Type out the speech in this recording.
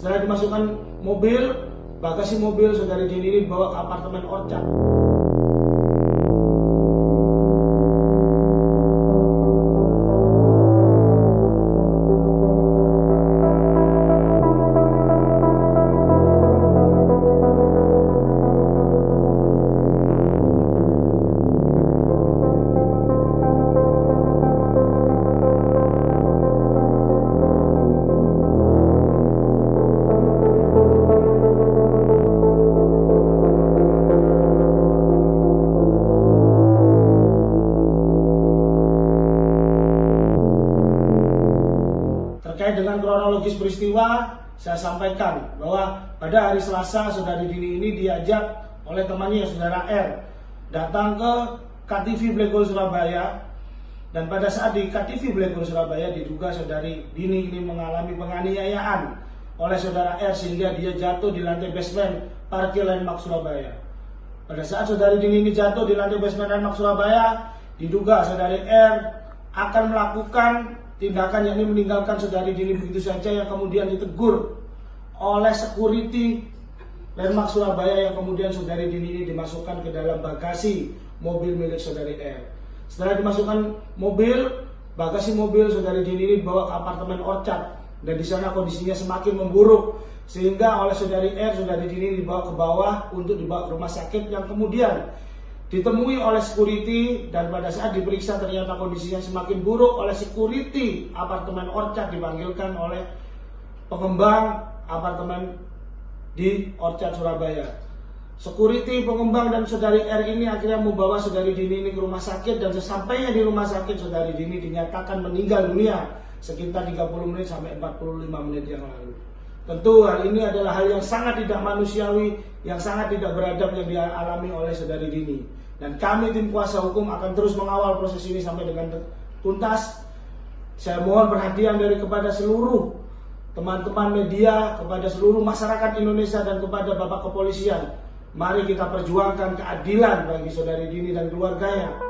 Setelah dimasukkan mobil, bagasi mobil saudari ini dibawa ke apartemen Orchard. Terkait dengan kronologis peristiwa, saya sampaikan bahwa pada hari Selasa saudari Dini ini diajak oleh temannya saudara R datang ke KTV Blackgold Surabaya dan pada saat di KTV Blackgold Surabaya diduga saudari Dini ini mengalami penganiayaan oleh saudara R sehingga dia jatuh di lantai basement parkir landmark Surabaya. Pada saat saudari Dini ini jatuh di lantai basement landmark Surabaya, diduga saudari R akan melakukan tindakan yakni meninggalkan saudari Dini begitu saja yang kemudian ditegur oleh security Landmark Surabaya yang kemudian saudari Dini ini dimasukkan ke dalam bagasi mobil milik saudari R. Setelah dimasukkan mobil, bagasi mobil saudari Dini ini dibawa ke apartemen Orchard dan di sana kondisinya semakin memburuk sehingga oleh saudari R saudari Dini dibawa ke bawah untuk dibawa ke rumah sakit yang kemudian ditemui oleh security dan pada saat diperiksa ternyata kondisinya semakin buruk oleh security apartemen Orchard dipanggilkan oleh pengembang apartemen di Orchard Surabaya. Security, pengembang dan saudari R ini akhirnya membawa saudari Dini ini ke rumah sakit dan sesampainya di rumah sakit saudari Dini dinyatakan meninggal dunia sekitar 30 menit sampai 45 menit yang lalu. Tentu hal ini adalah hal yang sangat tidak manusiawi, yang sangat tidak beradab yang dialami oleh saudari Dini. Dan kami tim kuasa hukum akan terus mengawal proses ini sampai dengan tuntas. Saya mohon perhatian dari kepada seluruh teman-teman media, kepada seluruh masyarakat Indonesia dan kepada Bapak Kepolisian. Mari kita perjuangkan keadilan bagi saudari Dini dan keluarganya.